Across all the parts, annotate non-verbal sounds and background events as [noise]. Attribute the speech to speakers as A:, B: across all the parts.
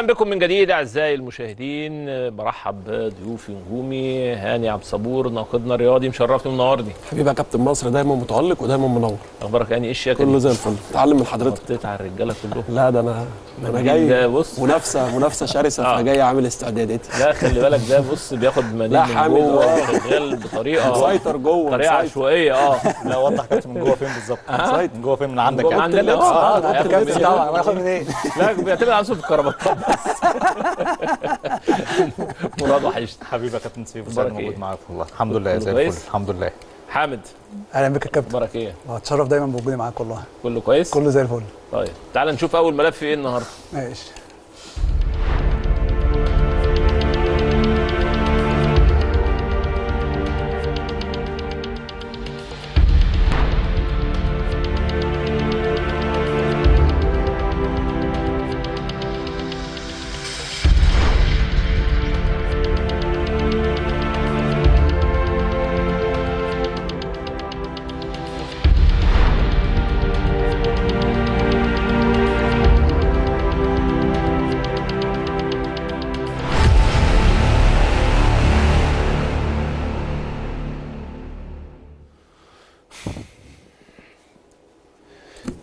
A: أهلا بكم من جديد أعزائي المشاهدين برحب بضيوفي نجومي هاني عبد الصبور ناقدنا الرياضي مشرفني ومنورني
B: حبيبي يا كابتن مصر دايما متالق ودايما منور
A: أخبارك هاني إيه الشياكة
B: كله؟ زي الفل اتعلم من حضرتك
A: على الرجالة كلهم
B: لا ده أنا
A: أنا
B: جاي
A: بص.
B: منافسه منافسة شرسة
A: آه.
B: فجاي عامل استعداداتي
A: لا خلي بالك ده بص بياخد مناديل
B: لا،
A: من
B: حامد،
A: جوه
B: آه.
A: شغال بطريقة
B: مسيطر جوه طريقة.
A: عشوائية آه
C: لا وضح كابتن من جوه فين بالظبط
B: مسيطر.
C: من جوه فين من عندك يعني
A: عندنا
B: اللبس.
A: آه
B: آه،
A: هياخد
B: كابتن
A: منين؟
C: منين؟
A: لا بيعتمد على في الكرافات [laughs] مراد وحشتني
C: حبيبي يا كابتن سيف
A: أخبارك
C: سعيد موجود
A: إيه؟
C: معاك والله الحمد لله زي
A: كويس؟
C: الفل الحمد لله.
A: حامد.
D: أهلا بك يا كابتن.
A: أخبارك إيه؟
D: وأتشرف دايما بوجودي معاك والله.
A: كله كويس؟
D: كله زي الفل.
A: طيب تعال نشوف أول ملف إيه النهارده.
D: ماشي.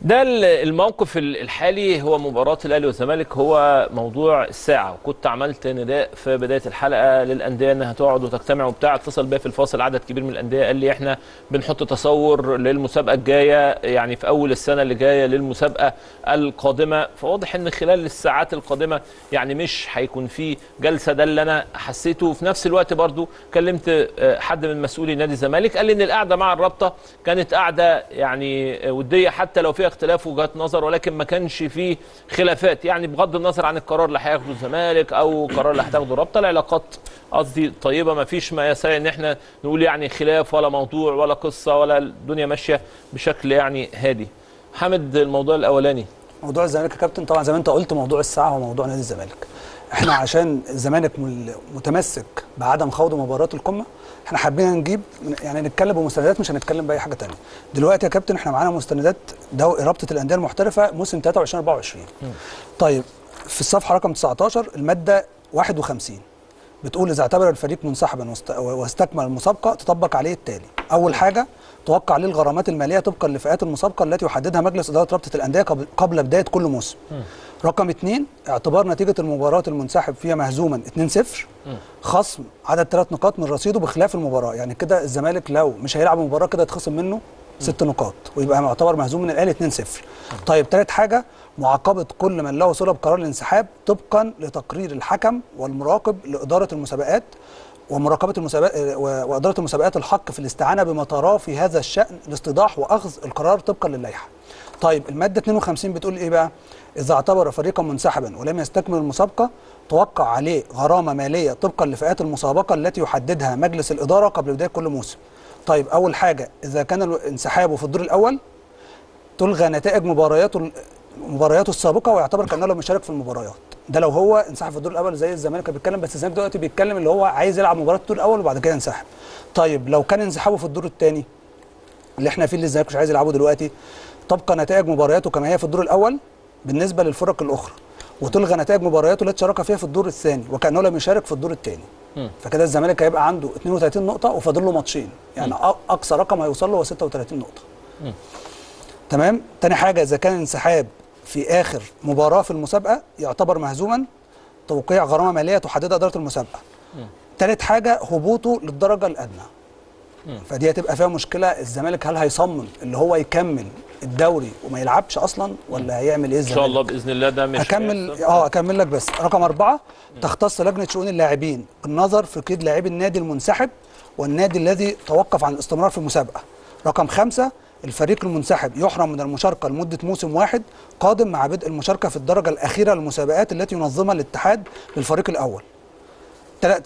A: ده ال- الموقف ال- الحالي. هو مباراة الأهلي والزمالك هو موضوع الساعة وكنت عملت نداء في بداية الحلقة للأندية إنها تقعد وتجتمع وبتاع. اتصل بيا في الفاصل عدد كبير من الأندية. قال لي إحنا بنحط تصور للمسابقة الجاية يعني في أول السنة اللي جاية للمسابقة القادمة. فواضح إن خلال الساعات القادمة يعني مش هيكون في جلسة. ده اللي أنا حسيته. وفي نفس الوقت برضو كلمت آه، حد من مسؤولي نادي الزمالك. قال لي إن القعدة مع الرابطة كانت قعدة يعني ودية حتى لو فيها اختلاف وجهات نظر ولكن ما كانش فيه خلافات. يعني بغض النظر عن القرار اللي هياخده الزمالك أو القرار اللي هتاخده الرابطه العلاقات قصدي طيبة ما فيش ما يسعي إن إحنا نقول يعني خلاف ولا موضوع ولا قصة ولا الدنيا ماشية بشكل يعني هادي. حامد الموضوع الأولاني.
D: موضوع الزمالك يا كابتن طبعا زي ما أنت قلت موضوع الساعة هو موضوع نادي الزمالك. إحنا عشان الزمالك متمسك بعدم خوض مباراه القمة إحنا حابين نجيب يعني نتكلم بمستندات مش هنتكلم بأي حاجة تانية. دلوقتي يا كابتن إحنا معانا مستندات دو رابطة الأندية المحترفة موسم 23 24 طيب في الصفحة رقم 19 المادة 51 بتقول إذا اعتبر الفريق منسحبا واست- واستكمل المسابقة تطبق عليه التالي. أول حاجة توقع عليه الغرامات المالية طبقا لفئات المسابقة التي يحددها مجلس إدارة رابطة الأندية قبل- قبل بداية كل موسم. رقم اثنين اعتبار نتيجة المباراة المنسحب فيها مهزوما 2-0 خصم عدد ثلاث نقاط من رصيده بخلاف المباراة. يعني كده الزمالك لو مش هيلعب المباراه كده يتخصم منه ست نقاط ويبقى معتبر مهزوم من الأهلي 2-0 طيب ثالث حاجة معاقبة كل من له صلة بقرار الانسحاب طبقا لتقرير الحكم والمراقب لإدارة المسابقات ومراقبة المسابقات وإدارة المسابقات الحق في الاستعانة بما تراه في هذا الشأن لاستيضاح وأخذ القرار طبقا للائحة. طيب المادة 52 بتقول إيه بقى؟ إذا اعتبر فريقا منسحبا ولم يستكمل المسابقة توقع عليه غرامة مالية طبقا لفئات المسابقة التي يحددها مجلس الإدارة قبل بداية كل موسم. طيب أول حاجة إذا كان انسحابه في الدور الأول تلغى نتائج مبارياته مبارياته السابقة ويعتبر كأنه لم يشارك في المباريات ده لو هو انسحب في الدور الأول زي الزمالك بيتكلم بس الزمالك دلوقتي بيتكلم اللي هو عايز يلعب مباراة الدور الأول وبعد كده ينسحب طيب لو كان انسحابه في الدور الثاني اللي إحنا فيه اللي الزمالك مش عايز يلعبه دلوقتي تبقى نتائج مبارياته كما هي في الدور الأول بالنسبة للفرق الأخرى وتلغى نتائج مبارياته التي شارك فيها في الدور الثاني وكانه لم يشارك في الدور الثاني. فكده الزمالك هيبقى عنده 32 نقطة وفاضل له ماتشين. يعني أ- أقصى رقم هيوصل له هو 36 نقطة. تمام؟ تاني حاجة إذا كان انسحاب في آخر مباراة في المسابقة يعتبر مهزوما توقيع غرامة مالية تحددها إدارة المسابقة. تالت حاجة هبوطه للدرجة الأدنى. فدي هتبقى فيها مشكلة الزمالك هل هيصمم اللي هو يكمل الدوري وما يلعبش أصلا ولا هيعمل إيه
A: إن شاء الله بإذن الله ده مش
D: هكمل. آه اكمل لك بس. رقم أربعة تختص لجنة شؤون اللاعبين بالنظر في قيد لاعبي النادي المنسحب والنادي الذي توقف عن الاستمرار في المسابقة. رقم خمسة الفريق المنسحب يحرم من المشاركة لمدة موسم واحد قادم مع بدء المشاركة في الدرجة الأخيرة للمسابقات التي ينظمها الاتحاد للفريق الأول.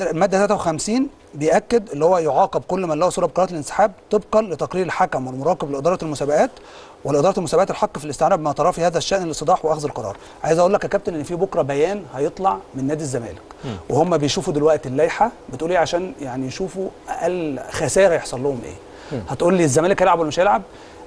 D: الماده 53 بيأكد اللي هو يعاقب كل من له صورة بقرارات الانسحاب طبقا لتقرير الحكم والمراقب لإدارة المسابقات ولاداره المسابقات الحق في الاستعانة بما تراه في هذا الشأن الاستيضاح وأخذ القرار. عايز أقول لك يا كابتن إن في بكرة بيان هيطلع من نادي الزمالك وهم بيشوفوا دلوقتي اللائحة بتقول إيه عشان يعني يشوفوا أقل خسارة يحصل لهم إيه. هتقول لي الزمالك هيلعب ولا مش هيلعب؟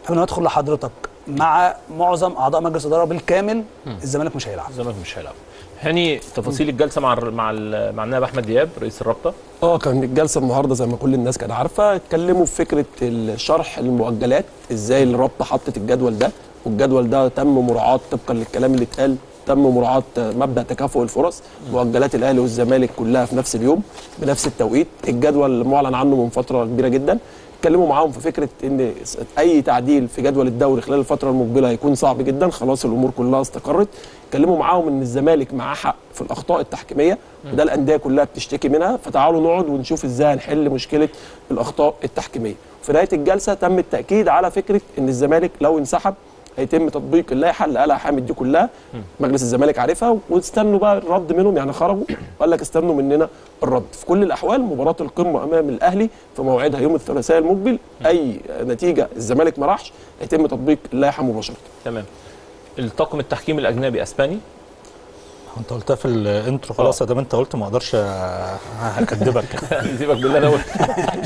D: قبل ما ادخل لحضرتك مع معظم أعضاء مجلس الإدارة بالكامل الزمالك مش هيلعب
A: الزمالك مش هيلعب هاني تفاصيل الجلسة مع مع مع النائب أحمد دياب رئيس الرابطة؟
B: آه كان الجلسة النهارده زي ما كل الناس كانت عارفة اتكلموا في فكرة الشرح المؤجلات إزاي الرابطة حطت الجدول ده والجدول ده تم مراعاة طبقا للكلام اللي اتقال تم مراعاة مبدأ تكافؤ الفرص مؤجلات الأهلي والزمالك كلها في نفس اليوم بنفس التوقيت. الجدول معلن عنه من فترة كبيرة جدا. اتكلموا معاهم في فكرة إن أي تعديل في جدول الدوري خلال الفترة المقبلة هيكون صعب جدا. خلاص الأمور كلها استقرت. اتكلموا معاهم إن الزمالك معاه حق في الأخطاء التحكيمية وده الأندية كلها بتشتكي منها. فتعالوا نقعد ونشوف إزاي هنحل مشكلة الأخطاء التحكيمية. في نهاية الجلسة تم التأكيد على فكرة إن الزمالك لو انسحب هيتم تطبيق اللائحه اللي قالها حامد دي كلها مجلس الزمالك عارفها واستنوا بقى الرد منهم يعني خرجوا وقال لك استنوا مننا الرد. في كل الأحوال مباراة القمة أمام الأهلي في موعدها يوم الثلاثاء المقبل أي نتيجة الزمالك ما راحش هيتم تطبيق اللائحة مباشرة.
A: تمام. الطاقم التحكيم الأجنبي أسباني.
C: انت قلتها في الانترو خلاص ادام انت قلت ما أقدرش اكدبك [laughs]
A: سيبك بالله أنا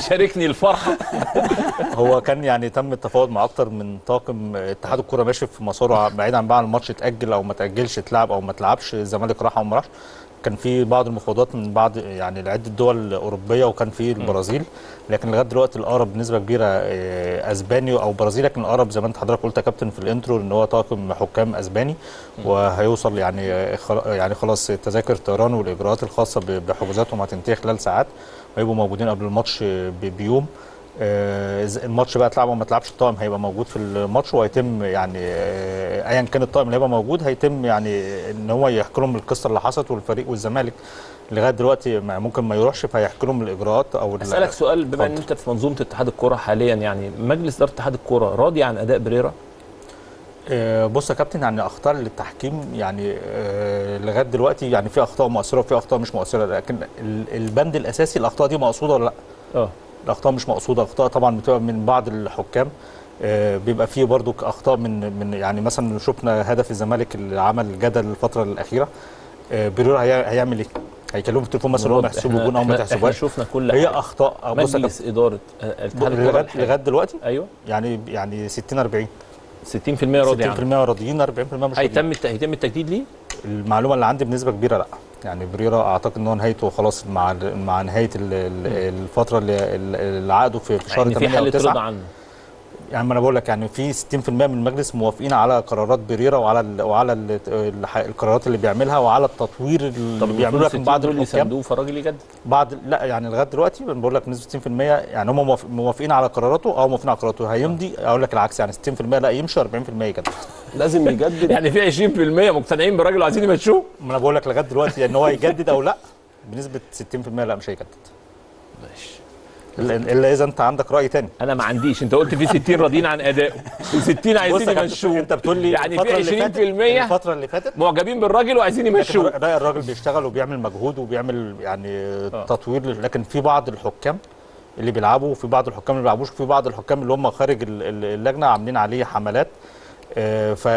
A: شاركني الفرحة. [laughs]
C: هو كان يعني تم التفاوض مع أكتر من طاقم اتحاد الكورة ماشي في مساره بعيد عن بقى الماتش اتأجل أو ما تأجلش اتلعب أو ما اتلعبش الزمالك راح أو ما راحش. كان في بعض المفاوضات من بعض يعني لعدة دول أوروبية وكان في البرازيل لكن لغاية دلوقتي الأقرب بنسبة كبيرة آه، أسباني أو برازيلي لكن الأقرب زي ما انت حضرتك قلت يا كابتن في الإنترو إن هو طاقم حكام أسباني وهيوصل يعني آه، يعني خلاص تذاكر الطيران والإجراءات الخاصة بحجوزاتهم هتنتهي خلال ساعات وهيبقوا موجودين قبل الماتش بيوم. الماتش بقى اتلعب أو ما اتلعبش الطاقم هيبقى موجود في الماتش وهيتم يعني آه، ايا كان الطاقم اللي هيبقى موجود هيتم يعني إن هو يحكي لهم القصة اللي حصلت والفريق والزمالك لغاية دلوقتي ممكن ما يروحش فهيحكي لهم الإجراءات أو ال-
A: أسألك سؤال بما
C: إن.
A: أنت في منظومة اتحاد الكورة حاليا يعني مجلس إدارة اتحاد الكورة راضي عن أداء بريرا
C: آه، بص يا كابتن يعني أخطاء للتحكيم يعني آه، لغاية دلوقتي يعني في أخطاء مؤثرة وفي أخطاء مش مؤثرة لكن ال- البند الأساسي الأخطاء دي مقصودة ولا لأ؟
A: آه
C: الأخطاء مش مقصودة أخطاء طبعا بتبقى من بعض الحكام. آه، بيبقى فيه برضو أخطاء من من يعني مثلا شفنا هدف الزمالك اللي عمل جدل الفترة الأخيرة. آه، هي- هيعمل إيه؟ هيكلمه في التليفون مثلا هم يحسبوا جون أو ما
A: إحنا
C: تحسبوهاش
A: شفنا كل
C: هي
A: حاجة.
C: أخطاء
A: مجلس إدارة اتحاد
C: كابتن،
A: الكوره
C: لغاية دلوقتي؟
A: أيوه.
C: يعني يعني 60 40
A: 60% راضي
C: 60%
A: عنه
C: راضيين 40% مش راضيين.
A: هيتم التجديد ليه؟
C: المعلومة اللي عندي بنسبة كبيرة لأ. يعني بريرا أعتقد إن هو نهايته خلاص مع مع نهاية ال- ال- الفترة اللي عقده في في شهر
A: يعني في
C: 8 أو
A: حاله
C: 9
A: رضا عنه.
C: يعني ما أنا بقول لك يعني في 60% من المجلس موافقين على قرارات بريرا وعلى ال وعلى ال الح- القرارات اللي بيعملها وعلى التطوير اللي بيعملوه لكن بعض الحكام.
A: يساندوه فالراجل يجدد
C: بعض لا يعني لغاية دلوقتي بقول لك بنسبة 60% يعني هم موافق- موافقين على قراراته أو موافقين على قراراته. هيمضي أقول لك العكس يعني 60% لا يمشي 40% يجدد
B: لازم يجدد. [laughs]
A: يعني في 20% مقتنعين بالراجل وعايزين يمشوه؟
C: ما أنا بقول لك لغاية دلوقتي إن هو يجدد أو لا بنسبة 60% لا مش هيجدد.
A: ماشي.
C: الا إذا أنت عندك رأي تاني.
A: أنا ما عنديش. أنت قلت في 60 راضيين عن ادائه و60
C: بص
A: عايزين يمشوه.
C: أنت بتقول لي
A: يعني في
C: اللي فاتت-
A: 20%
C: الفترة اللي فاتت
A: معجبين بالراجل وعايزين يمشوه.
C: راي الراجل بيشتغل وبيعمل مجهود وبيعمل يعني تطوير لكن في بعض الحكام اللي بيلعبوا وفي بعض الحكام اللي ما بيلعبوش وفي بعض الحكام اللي هم خارج ال- ال- اللجنة عاملين عليه حملات. آه،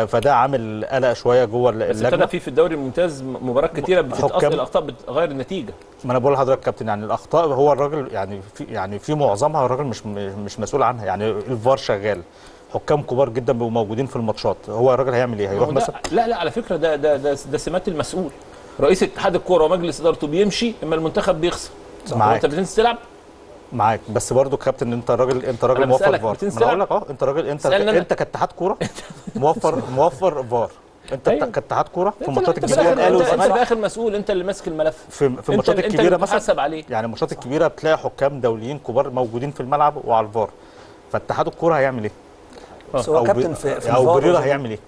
C: فده عامل قلق شوية جوه
A: بس ابتدى
C: اللجنه
A: في في الدوري الممتاز مباريات كتيرة
C: بتتأثر.
A: الأخطاء بتغير النتيجة.
C: ما أنا بقول لحضرتك كابتن يعني الأخطاء هو الراجل يعني في يعني في معظمها الراجل مش مش مسؤول عنها يعني الفار شغال. حكام كبار جدا بيبقوا موجودين في الماتشات. هو الراجل هيعمل إيه؟ هيروح مثلا؟
A: لا لا على فكرة ده ده ده, ده سمات المسؤول. رئيس اتحاد الكورة ومجلس إدارته بيمشي إما المنتخب بيخسر. صح. انت بتنزل تلعب؟
C: معاك. بس برضو كابتن انت راجل انت راجل موفر فار. أنا أقول
A: تلعب؟
C: لك آه انت راجل انت. انت كاتحاد كورة. [laughs] موفر موفر فار. انت
A: أيوة.
C: كاتحاد كورة في الماتشات
A: الكبيرة
C: الاهلي
A: أنت, انت في الآخر مسؤول أنت اللي ماسك الملف.
C: في في الماتشات
A: الكبيرة
C: مثلا؟
A: عليه.
C: يعني الماتشات الكبيرة بتلاقي حكام دوليين كبار موجودين في الملعب وعلى الفار. فاتحاد الكورة هيعمل إيه؟
D: بس هو
C: أو
D: كابتن في, في أو
C: بريرا هيعمل إيه؟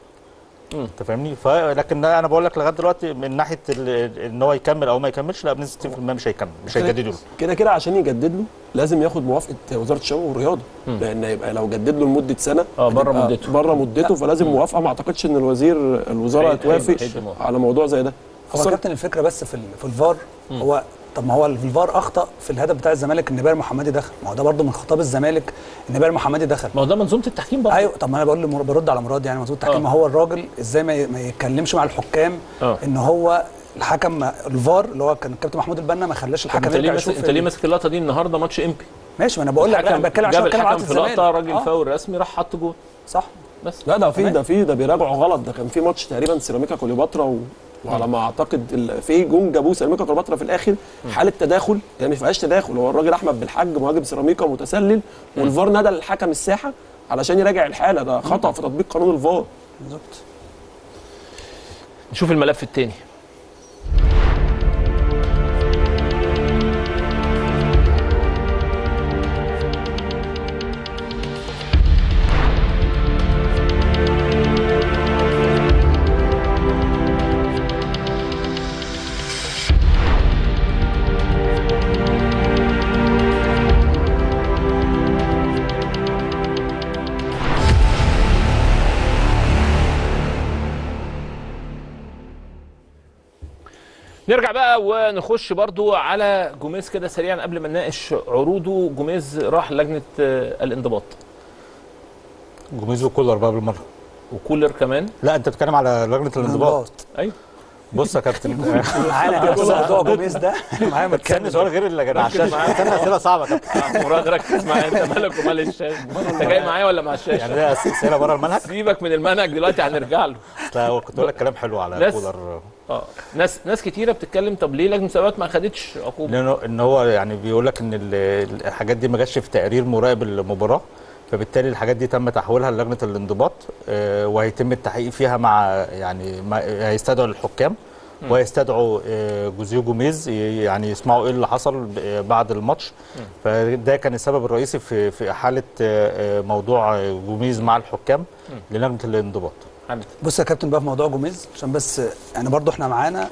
C: انت فاهمني؟ فلكن أنا بقول لك لغاية دلوقتي من ناحية ال- إن هو يكمل أو ما يكملش لأ بنسبة 60% مش هيكمل مش هيجددوا له.
B: كده كده عشان يجدد له لازم ياخد موافقة وزارة الشباب والرياضة. لأن يبقى لو جدد له لمدة سنة
A: آه، بره مدته.
B: بره مدته فلازم موافقة. ما أعتقدش إن الوزير
A: الوزارة
B: هتوافق. على موضوع زي ده.
D: هو كابتن الفكرة بس في ال- في الفار. هو طب ما هو الفار أخطأ في الهدف بتاع الزمالك إن بير محمدي دخل. ما هو ده برده من خطاب الزمالك إن بير محمدي دخل.
A: ما هو ده منظومة التحكيم برضه.
D: أيوه طب ما أنا بقول برد على مراد يعني
A: آه.
D: التحكيم. ما هو الراجل إزاي ما ي- ما يتكلمش مع الحكام
A: آه.
D: إن هو الحكم ما- الفار اللي هو كان الكابتن محمود البنا ما خلاش الحكم
A: أنت ليه
D: يرجع
A: ماسك
D: يشوف
A: أنت ليه ماسك اللقطة دي النهارده ماتش إمبي؟
D: ماشي ما أنا بقول لك أنا بتكلم عشان بتكلم
A: الحكم
D: على
A: في
D: الزمالك
A: لقطة راجل
D: آه،
A: فاول رسمي راح حط جول.
D: صح.
A: بس.
B: لا ده في ده في ده بيراجعوا غلط. ده كان في ماتش تقريبا سيراميكا كليوباترا و... وعلى ما أعتقد في جون جابوه سيراميكا كليوباترا في الآخر حالة تداخل يعني ما فيهاش تداخل هو الراجل أحمد بالحاج مهاجم سيراميكا متسلل والفار ندى الحكم الساحة علشان يراجع الحالة ده خطأ في تطبيق قانون الفار.
D: بالظبط.
A: نشوف الملف الثاني نرجع بقى ونخش برضو على جوميز كده سريعا قبل ما نناقش عروضه. جوميز راح لجنة آه، الانضباط.
C: جوميز وكولر بقى بالمرة.
A: وكولر كمان.
C: لا أنت بتتكلم على لجنة الانضباط.
A: أيوه.
C: بص يا كابتن. [laughs]
D: معانا كده [laughs] موضوع جوميز ده. معايا متكلم
C: سؤال غير اللي كان على الشاشه استنى أسئلة صعبة يا كابتن. [laughs]
A: مراد ركز معايا انت مالك ومال الشاشه. انت جاي معايا ولا مع الشاشه
C: يعني ده أسئلة بره المنهج؟
A: سيبك من المنهج دلوقتي هنرجع له.
C: لا هو كنت بقول لك كلام حلو على كولر.
A: آه. ناس ناس كتيرة بتتكلم طب ليه لجنة المسابقات ما خدتش عقوبة؟
C: لأنه إن هو يعني بيقول لك إن ال- الحاجات دي ما جاتش في تقرير مراقب المباراه فبالتالي الحاجات دي تم تحويلها للجنة الانضباط آه، وهيتم التحقيق فيها مع يعني هيستدعوا الحكام ويستدعوا آه، جوزيه جوميز يعني يسمعوا إيه اللي حصل بعد الماتش. فده كان السبب الرئيسي في في احاله آه، موضوع جوميز مع الحكام للجنه الانضباط.
D: بص يا كابتن بقى في موضوع جوميز عشان بس يعني برضو إحنا معانا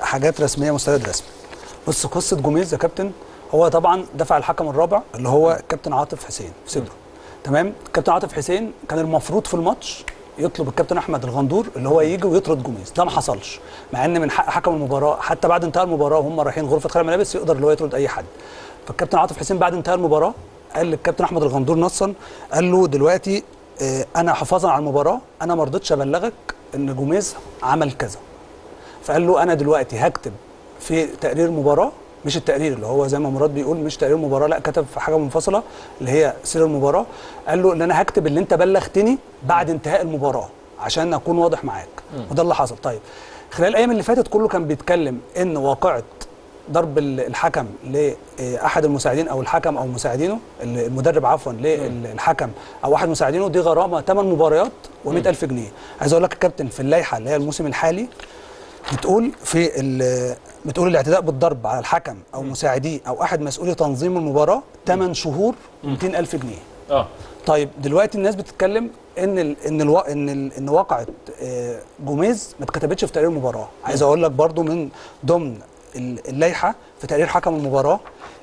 D: حاجات رسمية مستند رسمي. بص قصة جوميز يا كابتن هو طبعا دفع الحكم الرابع اللي هو الكابتن عاطف حسين في صدره. تمام؟ الكابتن عاطف حسين كان المفروض في الماتش يطلب الكابتن أحمد الغندور اللي هو يجي ويطرد جوميز. ده ما حصلش مع إن من حق حكم المباراة حتى بعد انتهاء المباراة وهم رايحين غرفة خلع الملابس يقدر اللي هو يطرد أي حد. فالكابتن عاطف حسين بعد انتهاء المباراة قال للكابتن أحمد الغندور نصا قال له دلوقتي آه، أنا حفاظا على المباراة أنا ما رضيتش أبلغك إن جوميز عمل كذا. فقال له أنا دلوقتي هكتب في تقرير المباراة مش التقرير اللي هو زي ما مراد بيقول مش تقرير المباراه لا كتب في حاجة منفصلة اللي هي سير المباراة. قال له إن أنا هكتب اللي أنت بلغتني بعد انتهاء المباراة عشان أكون واضح معاك. وده اللي حصل. طيب خلال الأيام اللي فاتت كله كان بيتكلم إن واقعة ضرب ال- الحكم لاحد المساعدين أو الحكم أو مساعدينه ال- المدرب عفوا للحكم أو أحد مساعدينه دي غرامة 8 مباريات و100000 جنيه. عايز أقول لك يا كابتن في اللائحة اللي هي الموسم الحالي بتقول في بتقول الاعتداء بالضرب على الحكم أو مساعديه أو أحد مسؤولي تنظيم المباراة 8 شهور و200 ألف جنيه.
A: آه.
D: طيب دلوقتي الناس بتتكلم إن ال إن ال إن ال إن واقعه آه، جوميز ما اتكتبتش في تقرير المباراة. عايز أقول لك برضو من ضمن ال- اللائحة في تقرير حكم المباراة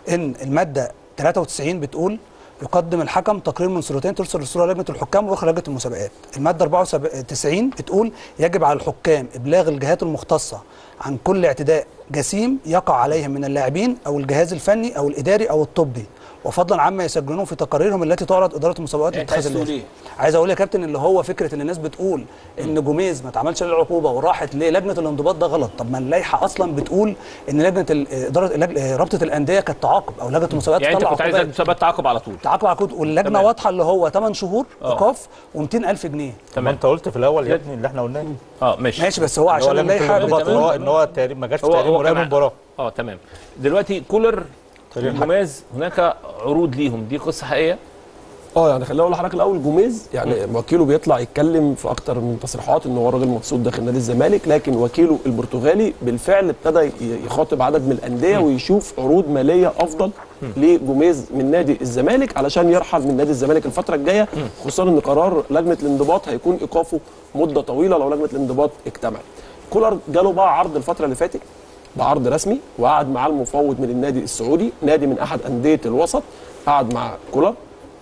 D: إن المادة 93 بتقول يقدم الحكم تقرير من صورتين ترسل الصورة لجنة الحكام وأخرى لجنة المسابقات. المادة 94 بتقول يجب على الحكام إبلاغ الجهات المختصة عن كل اعتداء جسيم يقع عليهم من اللاعبين أو الجهاز الفني أو الإداري أو الطبي. وفضلا عما يسجلونه في تقاريرهم التي تعرض إدارة المسابقات
A: يعني
D: لاتخاذ
A: عايز تقول
D: اللازم عايز أقول يا كابتن اللي هو فكرة إن الناس بتقول إن جوميز ما اتعملش عليه العقوبه وراحت للجنه الانضباط ده غلط. طب ما اللائحة أصلا بتقول إن لجنة ال- إدارة رابطة الأندية كانت تعاقب أو لجنة المسابقات
A: يعني أنت
D: تطلع
A: كنت عايز. المسابقات تعاقب على طول.
D: تعاقب على كود
A: واللجنة.
D: واضحة اللي هو 8 شهور
A: آه.
D: إيقاف و200000 جنيه.
C: ما أنت قلت في الأول يا ابني اللي إحنا قلناه.
A: آه ماشي.
D: ماشي بس هو عشان اللائحة
C: ان هو إن هو التقرير ما جاش في
A: كان-
C: المباراه
A: آه تمام. دلوقتي كولر. جوميز هناك عروض ليهم. دي قصة حقيقية؟
B: آه يعني خليني أقول لحضرتك الأول جوميز يعني وكيله بيطلع يتكلم في أكتر من تصريحات إن هو راجل مبسوط داخل نادي الزمالك لكن وكيله البرتغالي بالفعل ابتدى يخاطب عدد من الأندية ويشوف عروض مالية أفضل لجوميز من نادي الزمالك علشان يرحل من نادي الزمالك الفترة الجاية خصوصا إن قرار لجنة الانضباط هيكون إيقافه مدة طويلة لو لجنة الانضباط اكتمل كولر جاله بقى عرض الفترة اللي فاتت بعرض رسمي وقعد معاه المفوض من النادي السعودي نادي من أحد أندية الوسط قعد مع كولر.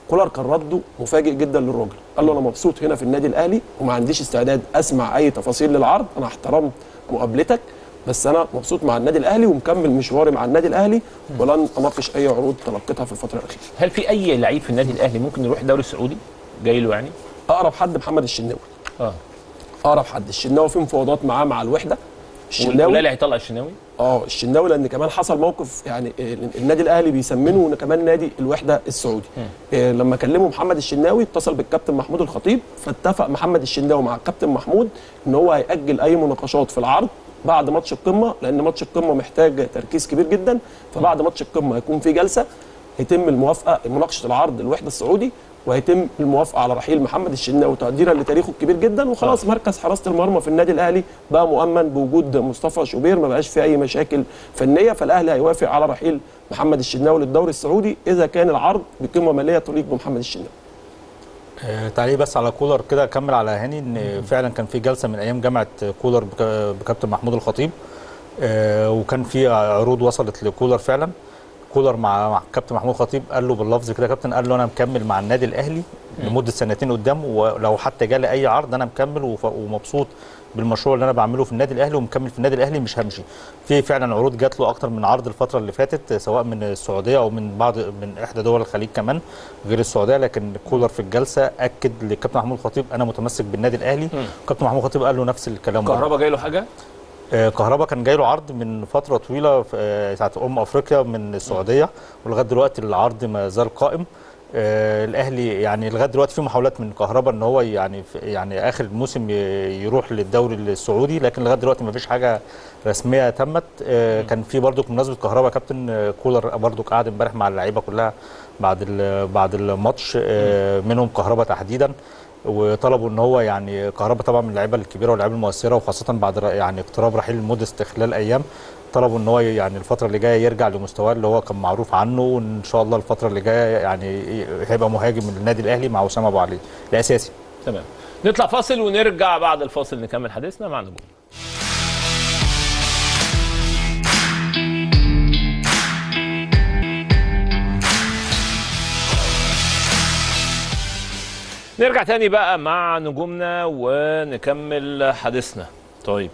B: كولر كان رده مفاجئ جدا للراجل. قال له أنا مبسوط هنا في النادي الأهلي وما عنديش استعداد أسمع أي تفاصيل للعرض. أنا احترمت مقابلتك بس أنا مبسوط مع النادي الأهلي ومكمل مشواري مع النادي الأهلي ولن أناقش أي عروض تلقيتها في الفترة الأخيرة.
A: هل في أي لعيب في النادي الأهلي ممكن يروح الدوري السعودي؟ جاي له يعني؟
B: أقرب حد محمد الشناوي.
A: آه.
B: أقرب حد. الشناوي في مفاوضات معاه مع الوحدة. الشناوي
A: والاهلي هيطلع الشناوي؟
B: آه الشناوي لأن كمان حصل موقف يعني آه، النادي الأهلي بيسمنه إن كمان نادي الوحدة السعودي. آه، لما كلمه محمد الشناوي اتصل بالكابتن محمود الخطيب فاتفق محمد الشناوي مع الكابتن محمود إن هو هيأجل أي مناقشات في العرض بعد ماتش القمة لأن ماتش القمة محتاج تركيز كبير جدا. فبعد ماتش القمة هيكون في جلسة هيتم الموافقة مناقشة العرض الوحدة السعودي. وهيتم الموافقة على رحيل محمد الشناوي تقديرا لتاريخه الكبير جدا وخلاص مركز حراسة المرمى في النادي الأهلي بقى مؤمن بوجود مصطفى شوبير ما بقاش فيه أي مشاكل فنية فالأهلي هيوافق على رحيل محمد الشناوي للدوري السعودي إذا كان العرض بقيمة مالية تليق بمحمد الشناوي.
C: آه، تعليق بس على كولر كده أكمل على هاني إن فعلا كان في جلسة من أيام جامعة كولر بك- بكابتن محمود الخطيب آه، وكان في عروض وصلت لكولر فعلا. كولر مع مع الكابتن محمود الخطيب قال له باللفظ كده كابتن قال له أنا مكمل مع النادي الأهلي لمدة سنتين قدام ولو حتى جالي أي عرض أنا مكمل ومبسوط بالمشروع اللي أنا بعمله في النادي الأهلي ومكمل في النادي الأهلي مش همشي. في فعلا عروض جات له أكتر من عرض الفترة اللي فاتت سواء من السعودية أو من بعض من إحدى دول الخليج كمان غير السعودية لكن كولر في الجلسة أكد لكابتن محمود الخطيب أنا متمسك بالنادي الأهلي. كابتن محمود الخطيب قال له نفس الكلام.
A: كهربا جاي له
C: حاجة؟ كهربا كان جاي له عرض من فترة طويلة آه، ساعة أم أفريقيا من السعودية ولغاية دلوقتي العرض ما زال قائم. آه، الأهلي يعني لغاية دلوقتي في محاولات من كهربا إن هو يعني يعني آخر الموسم يروح للدوري السعودي لكن لغاية دلوقتي ما فيش حاجة رسمية تمت. آه، كان في برضو بمناسبة كهربا كابتن آه، كولر برضو قعد امبارح مع اللعيبة كلها بعد بعد الماتش. آه، منهم كهربا تحديدا. وطلبوا إن هو يعني كهربا طبعا من اللعيبة الكبيرة واللعيبة المؤثرة وخاصة بعد يعني اقتراب رحيل مودست خلال أيام. طلبوا إن هو يعني الفترة اللي جاية يرجع لمستواه اللي هو كان معروف عنه وإن شاء الله الفترة اللي جاية يعني هيبقى مهاجم من النادي الأهلي مع أسامة أبو علي الأساسي.
A: تمام. نطلع فاصل ونرجع بعد الفاصل نكمل حديثنا مع نجوم. نرجع تاني بقى مع نجومنا ونكمل حديثنا. طيب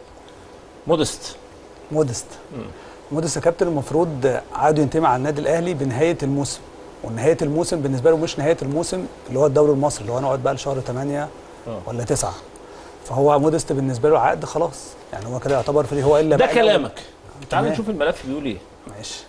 A: مودست.
D: مودست. مودست يا كابتن المفروض عقده ينتهي مع النادي الأهلي بنهاية الموسم. ونهاية الموسم بالنسبة له مش نهاية الموسم اللي هو الدوري المصري اللي هو هنقعد بقى لشهر 8 ولا 9 فهو مودست بالنسبة له عقد خلاص. يعني هو كده يعتبر free هو إلا
A: ده كلامك. تعال. نشوف الملف بيقول إيه.
D: ماشي.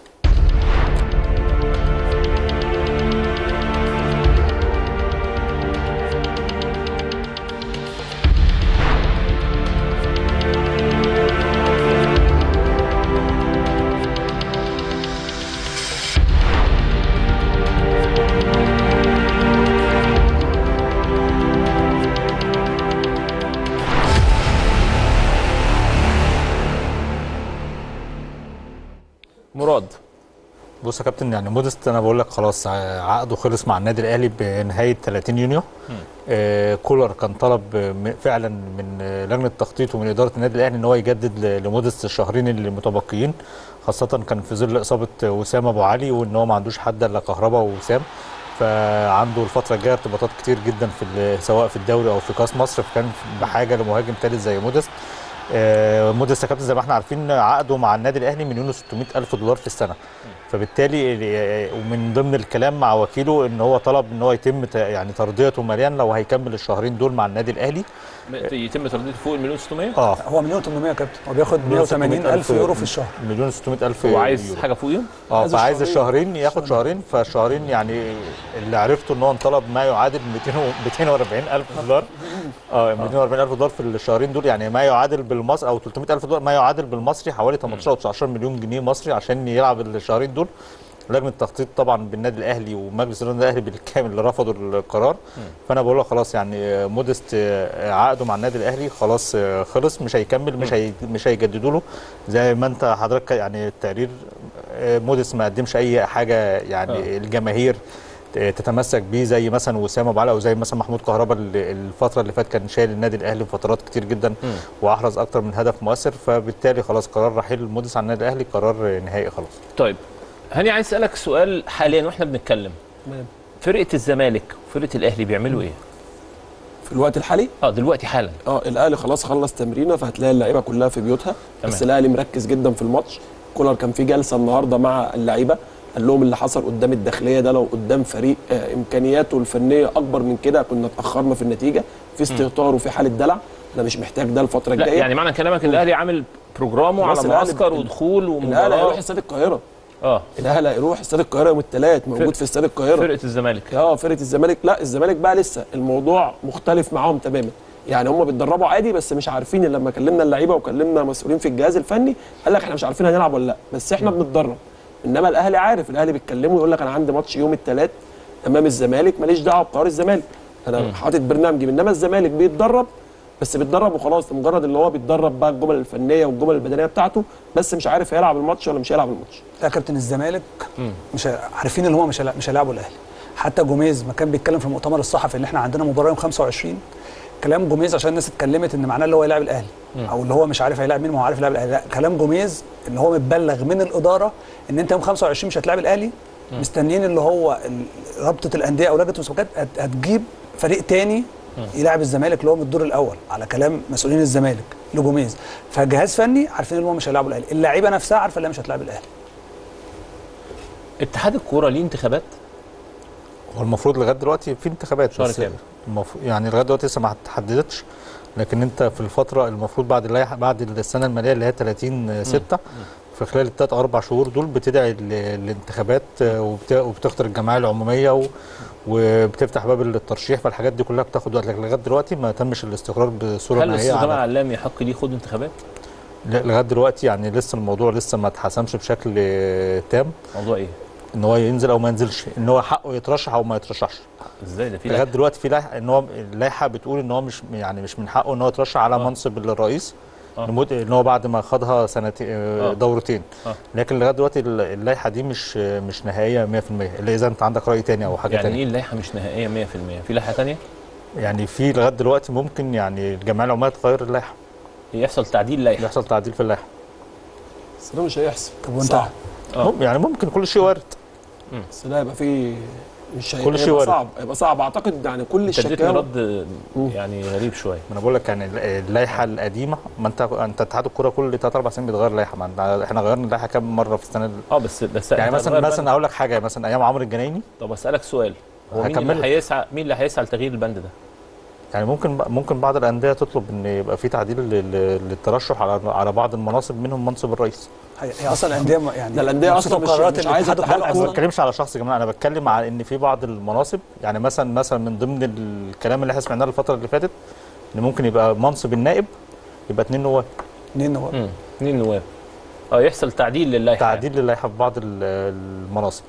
C: بص يا كابتن يعني مودست أنا بقول لك خلاص عقده خلص مع النادي الأهلي بنهاية 30 يونيو. آه كولر كان طلب فعلا من لجنة التخطيط ومن إدارة النادي الأهلي إن هو يجدد لمودست الشهرين اللي متبقيين خاصة كان في ظل إصابة وسام أبو علي وإن هو ما عندوش حد إلا كهربا ووسام فعنده الفترة الجاية ارتباطات كتير جدا في سواء في الدوري أو في كأس مصر فكان بحاجة لمهاجم ثالث زي مودست. آه، مودست يا كابتن زي ما إحنا عارفين عقده مع النادي الأهلي مليون و600 ألف دولار في السنة. فبالتالي آه، ومن ضمن الكلام مع وكيله إن هو طلب إن هو يتم يعني ترضيته ماليا لو هيكمل الشهرين دول مع النادي الأهلي.
A: يتم ترديد فوق المليون 600
C: آه.
D: هو مليون 800 يا كابتن. هو بياخد 180 ألف يورو في الشهر.
C: مليون و600 ألف
A: هو عايز
C: يورو.
A: حاجة فوقيهم
C: آه
B: عايز
C: فعايز
B: الشهرين.
C: ياخد شهرين فالشهرين يعني اللي عرفته إن هو انطلب ما يعادل 200 و- 240 ألف دولار. [laughs] آه 240 ألف دولار في الشهرين دول يعني ما يعادل بالمصري أو 300 ألف دولار ما يعادل بالمصري حوالي 18 أو 19 مليون جنيه مصري عشان يلعب الشهرين دول. لجنة التخطيط طبعا بالنادي الأهلي ومجلس النادي الأهلي بالكامل اللي رفضوا القرار. فأنا بقول له خلاص يعني مودست عقده مع النادي الأهلي خلاص خلص مش هيكمل مش هي مش هيجددوا له. زي ما أنت حضرتك يعني التقرير آه، مودست ما قدمش أي حاجة يعني
A: آه.
C: الجماهير تتمسك بيه زي مثلا وسام أبو علي أو زي مثلا محمود كهربا اللي الفترة اللي فاتت كان شايل النادي الأهلي فترات كتير جدا وأحرز أكتر من هدف مؤثر فبالتالي خلاص قرار رحيل مودست عن النادي الأهلي قرار نهائي خلاص.
A: طيب هاني عايز أسألك سؤال حاليا وإحنا بنتكلم. فرقة الزمالك وفرقة الأهلي بيعملوا إيه؟
B: في الوقت الحالي؟
A: آه دلوقتي حالا.
B: آه الأهلي خلاص خلص تمرينة فهتلاقي اللعيبة كلها في بيوتها.
A: تمام.
B: بس الأهلي مركز جدا في الماتش. كولر كان في جلسة النهارده مع اللعيبة. قال لهم اللي حصل قدام الداخلية ده لو قدام فريق آه، إمكانياته الفنية أكبر من كده كنا اتأخرنا في النتيجة في استهتار وفي حالة دلع أنا مش محتاج ده
A: الفترة
B: الجاية.
A: يعني معنى كلامك إن الأهلي عامل بروجرامه على معسكر ودخول
B: الأهلي هيروح
A: ومباراه
B: استاد القاهرة.
A: آه.
B: الأهلي هيروح استاد القاهرة يوم الثلاث موجود في استاد القاهرة.
A: فرقة الزمالك.
B: آه فرقة الزمالك. لا الزمالك بقى لسه الموضوع مختلف معاهم تماما. يعني هم بيتدربوا عادي بس مش عارفين لما كلمنا اللعيبة وكلمنا مسؤولين في الجهاز الفني قال لك إحنا مش عارفين هنلعب ولا لا بس إحنا بنتدرب. انما الاهلي عارف الاهلي بيتكلموا يقول لك أنا عندي ماتش يوم الثلاث امام الزمالك ماليش دعوه بقرار الزمالك. أنا حاطط برنامجي انما الزمالك بيتدرب بس بيتدرب وخلاص مجرد اللي هو بيتدرب بقى الجمل الفنية والجمل البدنية بتاعته بس مش عارف هيلعب الماتش ولا مش هيلعب الماتش.
D: لا كابتن الزمالك مش عارفين إن هو مش مش هيلاعبوا الأهلي. حتى جوميز ما كان بيتكلم في المؤتمر الصحفي اللي إحنا عندنا مباراة يوم 25 كلام جوميز عشان الناس اتكلمت إن معناه اللي هو يلاعب الأهلي. أو اللي هو مش عارف هيلاعب مين ما هو عارف يلاعب الأهلي. لا كلام جوميز إن هو متبلغ من الإدارة إن أنت يوم 25 مش هتلاعب الأهلي مستنيين اللي هو رابطة الأندية أو لجنة المسابقات هت- هتجيب فريق تاني يلاعب الزمالك اللي هو من الدور الأول على كلام مسؤولين الزمالك لجوميز. فجهاز فني عارفين إن هو مش هيلاعبوا الأهلي. اللعيبة نفسها عارفة إن هي مش هتلاعب الأهلي.
A: اتحاد الكورة ليه انتخابات؟
C: هو المفروض لغاية دلوقتي في انتخابات
A: شهر
C: بس
A: كام؟
C: المفروض يعني لغاية دلوقتي لسه ما اتحددتش لكن انت في الفترة المفروض بعد اللائحه بعد السنة المالية اللي هي 30 6 في خلال الثلاث أربع شهور دول بتدعي ال- الانتخابات وبت- وبتختار الجمعية العمومية و- وبتفتح باب للترشيح فالحاجات دي كلها بتاخد وقت. لكن لغاية دلوقتي ما تمش الاستقرار بصورة
A: هل
C: نهائيه
A: الاستاذ جمال
C: على
A: علام يحق ليه يخوض انتخابات؟
C: لا، لغاية دلوقتي يعني لسه الموضوع لسه ما اتحسمش بشكل تام.
A: موضوع إيه؟
C: إن هو ينزل أو ما ينزلش إن هو حقه يترشح أو ما يترشحش.
A: إزاي؟ ده في لغاية؟
C: دلوقتي في لائحة إن هو اللائحه بتقول إن هو مش يعني مش من حقه إن هو يترشح على
A: آه.
C: منصب الرئيس
A: آه.
C: لمد- إن هو بعد ما خدها سنتين
A: آه.
C: دورتين.
A: آه.
C: لكن لغاية دلوقتي ال- اللائحة دي مش مش نهائية 100% إلا إذا أنت عندك رأي تاني أو حاجة
A: يعني
C: تانية.
A: إيه اللائحة مش نهائية 100% في لائحة ثانية
C: يعني في لغاية دلوقتي ممكن يعني الجمعية العموميه تغير اللائحة.
A: يحصل تعديل لائحة.
C: يحصل تعديل في اللائحة.
B: بس ده مش هيحصل.
D: طب
B: وأنت؟
A: آه.
C: يعني ممكن كل شيء وارد.
B: بس ده يبقى فيه مش
C: كل شيء
B: هيبقى
C: وارد.
B: صعب هيبقى صعب. أعتقد يعني كل الشكاوى
A: رد يعني غريب شوية.
C: ما أنا بقول لك يعني ال- اللائحة القديمة ما انت أنت اتحاد الكورة كل ثلاث أربع سنين بيتغير اللائحه ما إحنا غيرنا اللائحة كام مرة في السنة ال-
A: آه بس بس
C: يعني مثلا مثلا. أقول لك حاجة مثلا أيام عمرو الجنايني.
A: طب أسألك سؤال. هو مين اللي. هيسعى مين اللي هيسعى لتغيير البند ده؟
C: يعني ممكن ممكن بعض الأندية تطلب إن يبقى في تعديل لل- للترشح على على بعض المناصب منهم منصب الرئيس.
D: هي, أصلا الأندية يعني
B: ده الأندية
D: مبسوطة
B: أصلاً مش-
D: الكورة
C: أنا ما. بتكلمش على شخص يا جماعة أنا بتكلم على إن في بعض المناصب يعني مثلا مثلا من ضمن الكلام اللي إحنا سمعناه الفترة اللي فاتت إن ممكن يبقى منصب النائب يبقى اتنين نواب.
D: اتنين نواب.
A: اثنين نواب. آه يحصل تعديل للائحة.
C: تعديل للائحة في بعض ال- المناصب.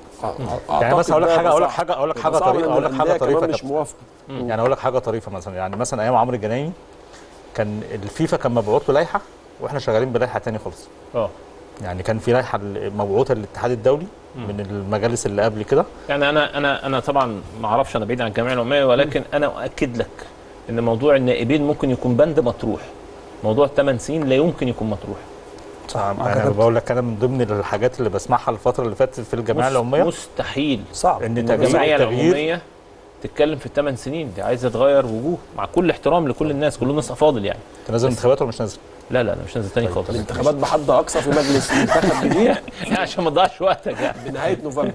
C: يعني مثلا أقول لك حاجة أقول لك. حاجة أقول لك
B: حاجة
C: طريفه أقول لك
B: حاجة
C: طريفة
B: مش. موافقه
C: يعني أقول لك حاجة طريفة مثلا. يعني مثلا أيام عمرو الجنايني كان الفيفا كان مبعوث له لائحة وإحنا شغالين بلائحة تاني خالص.
A: آه.
C: يعني كان في لائحة مبعوثه للاتحاد الدولي من المجالس اللي قبل كده.
A: يعني أنا أنا أنا طبعا ما أعرفش أنا بعيد عن الجمعية العموميه ولكن أنا أؤكد لك إن موضوع النائبين ممكن يكون بند مطروح. موضوع الثمان سنين لا يمكن يكون مطروح.
D: يا أنا.
C: بقول لك أنا من ضمن الحاجات اللي بسمعها الفترة اللي فاتت في الجمعيه العمومية.
A: مستحيل.
D: صعب.
C: إن
A: الجمعيه العمومية تتكلم في الثمان سنين. دي عايزة تغير وجوه مع كل احترام لكل الناس كل الناس أفاضل يعني.
C: انت نازل انتخابات ولا مش نازل؟
A: لا لا لا مش نازل تاني خالص.
B: الانتخابات بحد أقصى في مجلس منتخب جديد
A: يعني [laughs] عشان ما تضيعش وقتك يعني. [laughs]
B: بنهايه نوفمبر.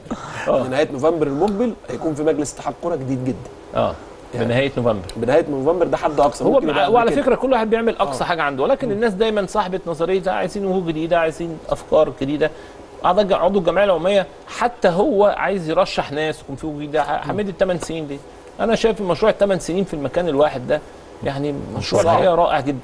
A: آه.
B: بنهايه نوفمبر المقبل هيكون في مجلس اتحاد كورة جديد جدا.
A: آه.
B: يعني
A: بنهاية نوفمبر
B: بنهاية نوفمبر ده حد أقصى
A: هو وعلى. فكرة كل واحد بيعمل أقصى
B: آه.
A: حاجة عنده ولكن الناس دايما صاحبة نظرية عايزين وجوه جديده عايزين أفكار جديدة أعضاء عضو الجمعية العمومية حتى هو عايز يرشح ناس يكون في وجوه جديده حمد الثمان سنين دي أنا شايف مشروع الثمان سنين في المكان الواحد ده يعني مشروع. الحقيقة رائع جدا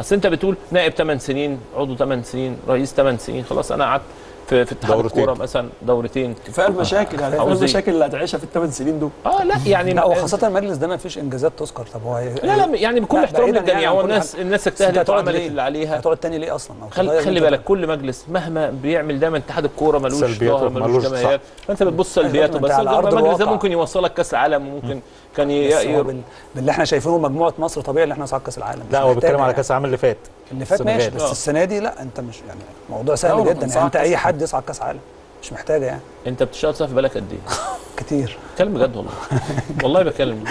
A: أصل أنت بتقول نائب 8 سنين عضو 8 سنين رئيس 8 سنين خلاص أنا قعدت في في اتحاد. الكورة مثلا دورتين
B: كفاية المشاكل يعني؟ المشاكل اللي هتعيشها في الثمان سنين دول
A: آه لا يعني
D: لا وخاصة المجلس ده ما فيش إنجازات تذكر طب هو
A: لا لا يعني بكل احترام للجميع
D: يعني عن
A: هو الناس. الناس اجتهدت وعملت؟ اللي عليها
D: هتقعد تاني ليه أصلا
A: خلي خلي بالك كل مجلس مهما بيعمل دايما اتحاد الكورة ملوش
C: سلبيات
A: ظهر ملوش. جماهير فأنت بتبص
D: أيوة،
A: سلبياته
D: أنت
A: بس المجلس ده. ممكن يوصلك كأس عالم وممكن كان.
D: باللي إحنا شايفينه مجموعة مصر طبيعي اللي إحنا نصعد كأس العالم
C: لا هو بيتكلم على
D: يعني.
C: كأس العالم اللي فات
D: اللي فات ماشي. بس
A: آه.
D: السنة دي لا انت مش يعني موضوع سهل جدا يعني انت
B: أي
D: حد يصعد كأس عالم مش محتاجة يعني
A: انت بتشتغل صح في بالك قد إيه؟ [laughs]
D: كتير
A: بتكلم بجد والله [laughs] والله بتكلم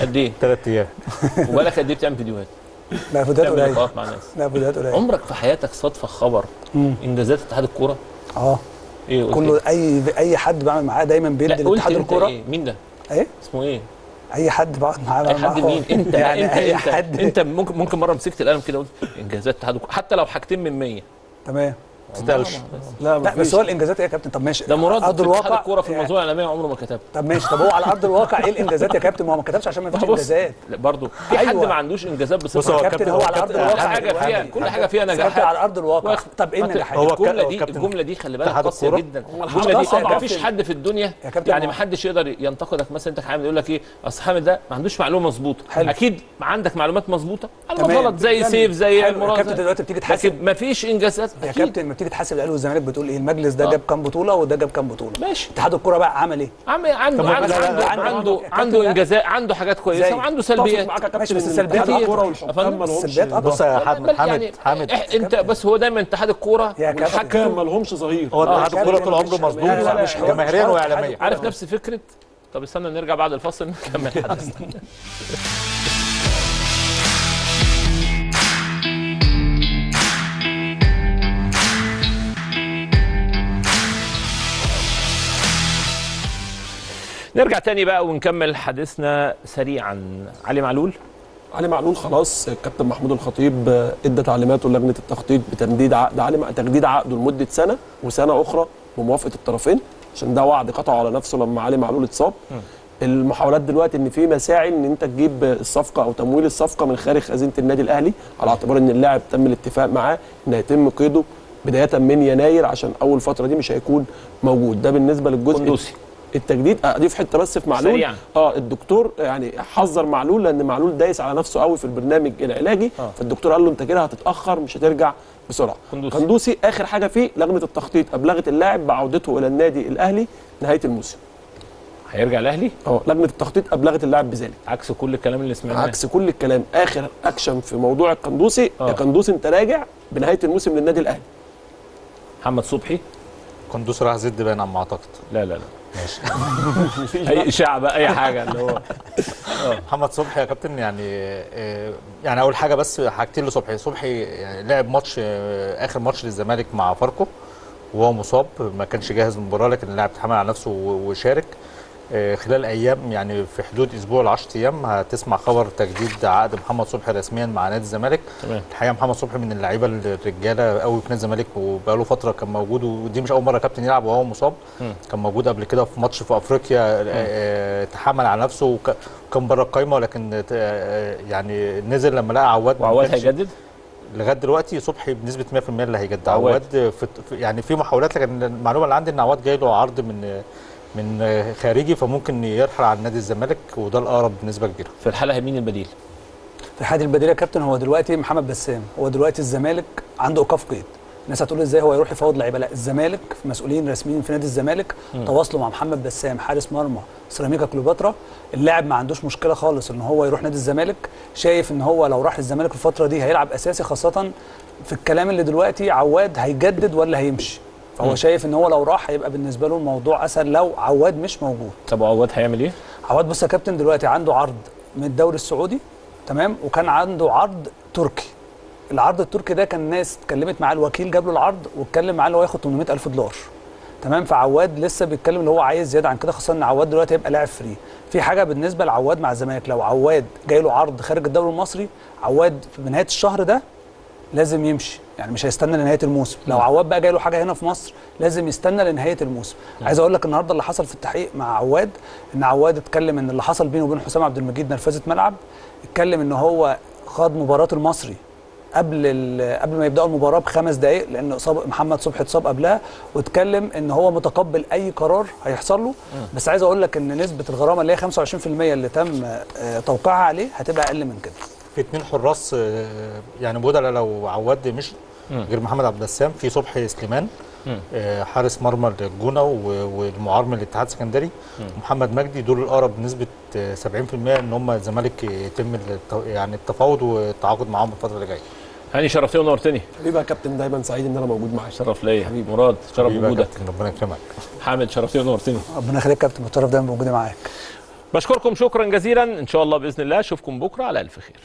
A: قد إيه؟
C: ثلاث أيام [laughs]
A: وبالك قد إيه بتعمل فيديوهات؟
D: لا فيديوهات قليله
A: لقاءات مع ناس
D: لا فيديوهات قليله
A: عمرك في حياتك صدفة خبر. إنجازات اتحاد
D: الكورة؟
A: آه إيه
D: كله
A: إيه؟
D: أي أي حد بعمل معاه دايما بيدي لاتحاد الكورة
A: إيه؟ مين ده؟
D: إيه
A: اسمه إيه؟
D: أي حد بقعد معاه أي
A: حد مين. أنت
D: يعني
A: أنت
D: أي
A: أنت,
D: حد.
A: أنت ممكن ممكن مرة مسكت القلم كده وقلت انجازات اتحاد الكورة. حتى لو حاجتين من 100
D: تمام.
C: ما تتقالش.
B: لا
D: لا بس هو الانجازات إيه يا كابتن. طب ماشي.
A: ده مراد أرض
D: الواقع
A: الكوره في المنظومه الاعلاميه عمره ما كتب
D: طب [laughs] ماشي طب هو على أرض الواقع إيه الإنجازات يا كابتن؟ ما هو ما كتبش عشان ما فيش [laughs]
A: بص
D: إنجازات.
A: لا برضه في حد
D: أيوة.
A: ما عندوش إنجازات
C: بص هو
D: كابتن هو على
C: أرض
D: الواقع.
A: كل حاجة فيها. كل حاجة فيها
D: كابتن
A: نجاحات
D: على أرض الواقع. طب
A: إيه
D: النجاحات
C: هو
A: الجمله دي الجملة دي خلي بالك
C: قاسية.
A: جدا.
B: هو
A: الجملة دي ما فيش. حد في الدنيا يعني ما حدش يقدر ينتقدك. مثلا أنت حامد يقول لك إيه أصل حامد ده ما عندوش معلومة
D: مظبوطة.
A: أكيد عندك معلومات
D: مظبوطة.
A: غلط زي
D: يعني
A: سيف زي المراد
D: كابتن دلوقتي بتيجي تحاسب
A: ما فيش إنجازات
D: يا. كابتن بتيجي تحاسب الأهلي والزمالك بتقول إيه المجلس ده
A: آه.
D: جاب كام بطولة وده جاب كام بطولة.
A: ماشي.
D: اتحاد الكوره بقى عمل إيه؟
A: عم عنده عنده عنده عنده,
D: عنده- لا.
A: إنجازات عنده حاجات
D: كويسة
A: وعنده سلبيات.
D: ماشي، بس السلبيات؟
B: اتحاد
D: إيه؟
B: الكوره والحكام؟ ما لهمش
D: أكتر.
C: بص يا حامد حامد
A: يعني
C: حامد.
A: أنت بس هو دايما اتحاد الكورة
D: يا كابتن.
B: الحكام ما لهمش ظهير
C: هو اتحاد
D: كابتن
C: الكوره طول عمره
D: مش-
C: جماهيريا واعلاميا
A: عارف نفس فكرة؟ طب استنى نرجع بعد الفصل نكمل. حديثنا [laughs] نرجع تاني بقى ونكمل حديثنا سريعا. علي معلول؟
B: علي معلول خلاص الكابتن محمود الخطيب إدى تعليماته لجنة التخطيط بتمديد عقد علي تجديد عقده لمدة سنة وسنة أخرى بموافقة الطرفين عشان ده وعد قطعه على نفسه لما علي معلول اتصاب. المحاولات دلوقتي إن في مساعي إن أنت تجيب الصفقة أو تمويل الصفقة من خارج خزينة النادي الأهلي على اعتبار إن اللاعب تم الاتفاق معاه ان هيتم قيده بداية من يناير عشان أول فترة دي مش هيكون موجود. ده بالنسبة للجزء
A: قندوسي.
B: التجديد. اضيف حتة بس في معلول.
A: سريعاً.
B: آه الدكتور يعني حذر معلول لأن معلول دايس على نفسه قوي في البرنامج العلاجي.
A: آه.
B: فالدكتور قال له أنت كده هتتأخر مش هترجع بسرعة.
A: قندوسي.
B: قندوسي آخر حاجة فيه لجنة التخطيط. أبلغت اللاعب بعودته إلى النادي الأهلي نهاية الموسم.
A: هيرجع الأهلي؟
B: آه لجنة التخطيط أبلغت اللاعب بذلك.
A: عكس كل الكلام اللي سمعناه.
B: عكس كل الكلام. آخر أكشن في موضوع القندوسي
A: آه.
B: يا قندوسي أنت راجع بنهاية الموسم للنادي الأهلي.
A: محمد صبحي.
C: قندوس راح زد باين على ما أعتقد.
A: لا لا لا.
C: ماشي. [laughs]
A: أي اشاعه بقى أي حاجة اللي هو.
C: محمد صبحي يا كابتن يعني آه، يعني أول حاجة بس حاجتين لصبحي. صبحي يعني لعب ماتش آه، آخر ماتش للزمالك مع فاركو وهو مصاب ما كانش جاهز للمباراه لكن اللاعب اتحمل على نفسه وشارك. آه، خلال أيام يعني في حدود أسبوع ل 10 أيام هتسمع خبر تجديد عقد محمد صبحي رسميا مع نادي الزمالك.
A: تمام.
C: الحقيقة محمد صبحي من اللعيبة الرجالة قوي في نادي الزمالك وبقاله فترة كان موجود ودي مش أول مرة كابتن يلعب وهو مصاب.
A: مم.
C: كان موجود قبل كده في ماتش في أفريقيا آه، تحمل على نفسه وك- وكان بره القايمة لكن آه، يعني نزل لما لقى عواد
A: وعواد هيجدد؟
C: لغاية دلوقتي صبحي بنسبة 100% اللي هيجدد.
A: عواد.
C: عواد في- يعني في محاولات لكن المعلومة اللي عندي إن عواد جاي له عرض من من خارجي فممكن يرحل عن نادي الزمالك وده الأقرب بنسبة كبيرة.
A: في الحالة مين البديل.
D: في الحادي البديل يا كابتن هو دلوقتي محمد بسام هو دلوقتي الزمالك عنده ايقاف قيد. الناس هتقول إزاي هو يروح يفاوض لعيبة؟ لا الزمالك مسؤولين رسميين في نادي الزمالك تواصلوا مع محمد بسام حارس مرمى سيراميكا كليوباترا. اللاعب ما عندوش مشكلة خالص إن هو يروح نادي الزمالك. شايف إن هو لو راح الزمالك الفترة دي هيلعب أساسي خاصة في الكلام اللي دلوقتي عواد هيجدد ولا هيمشي؟ فهو
A: مم.
D: شايف إن هو لو راح هيبقى بالنسبة له الموضوع أسهل لو عواد مش موجود.
A: طب وعواد هيعمل إيه؟
D: عواد بص يا كابتن دلوقتي عنده عرض من الدوري السعودي تمام؟ وكان عنده عرض تركي. العرض التركي ده كان ناس اتكلمت معاه الوكيل جاب له العرض واتكلم معاه إن هو ياخد 800 ألف دولار. تمام؟ فعواد لسه بيتكلم إن هو عايز زيادة عن كده خاصة إن عواد دلوقتي هيبقى لاعب فري. في حاجة بالنسبة لعواد مع الزمالك لو عواد جاي له عرض خارج الدوري المصري عواد في نهاية الشهر ده لازم يمشي. يعني مش هيستنى لنهاية الموسم. لو عواد بقى جاي له حاجة هنا في مصر لازم يستنى لنهاية الموسم. عايز أقول لك النهارده اللي حصل في التحقيق مع عواد إن عواد اتكلم إن اللي حصل بينه وبين حسام عبد المجيد نرفزة ملعب اتكلم إن هو خاض مباراة المصري قبل قبل ما يبدأوا المباراة بخمس دقائق لأن اصاب محمد صبحي اتصاب قبلها واتكلم إن هو متقبل أي قرار هيحصل له. بس عايز أقول لك إن نسبة الغرامة اللي هي 25% اللي تم آه، توقيعها عليه هتبقى أقل من كده.
C: في اتنين حراس آه، يعني بدل لو عواد مش. غير محمد عبد السلام في صبحي سليمان. آه، حارس مرمى الجونة والمعار من الاتحاد السكندري. محمد مجدي دول الأقرب بنسبة آه، 70% إن هم الزمالك يتم الت- يعني التفاوض والتعاقد معاهم الفترة اللي جاية.
A: هاني شرفتني ونورتني
B: حبيبي يا كابتن دايما سعيد إن أنا موجود معاك؟
A: شرف ليا. حبيبي. مراد شرف وجودك.
C: ربنا يكرمك.
A: حامد شرفتني ونورتني
D: ربنا يخليك يا كابتن متشرف دايما بوجودي معاك.
A: بشكركم شكرا جزيلا. إن شاء الله بإذن الله أشوفكم بكرة على ألف خير.